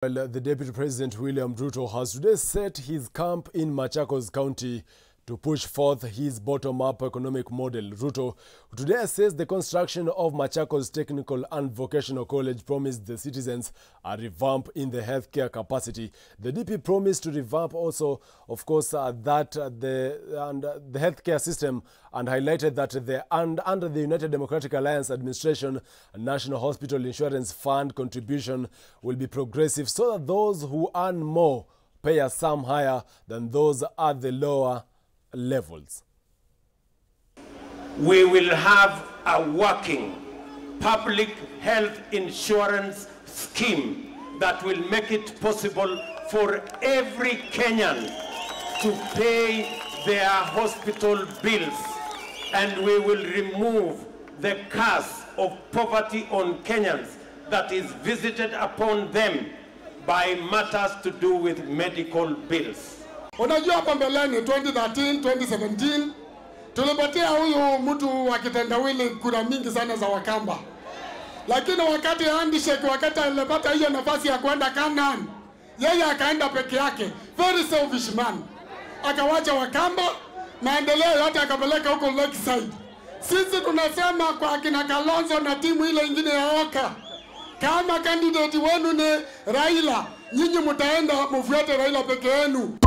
Well, the Deputy President William Ruto has today set his camp in Machakos County to push forth his bottom-up economic model. Ruto today says the construction of Machakos Technical and Vocational College promised the citizens a revamp in the healthcare capacity. The DP promised to revamp also, of course, uh, that uh, the and uh, the healthcare system and highlighted that the and under the United Democratic Alliance administration, National Hospital Insurance Fund contribution will be progressive so that those who earn more pay a sum higher than those at the lower levels. we will have a working public health insurance scheme that will make it possible for every Kenyan to pay their hospital bills. And we will remove the curse of poverty on Kenyans that is visited upon them by matters to do with medical bills. Unajua hapo mbeleni 2013, 2017 tulipatia huyu mtu wa kitendawili kura mingi sana za Wakamba, lakini wakati handshake, wakati alipata hiyo nafasi ya kwenda Canaan, yeye akaenda peke yake, very selfish man, akawacha Wakamba, maendeleo yote akapeleka huko Lakeside. Sisi tunasema kwa akina Kalonzo na timu ile ingine ya Oka, kama candidate wenu ni Raila, nyinyi mtaenda mfuate Raila peke yenu.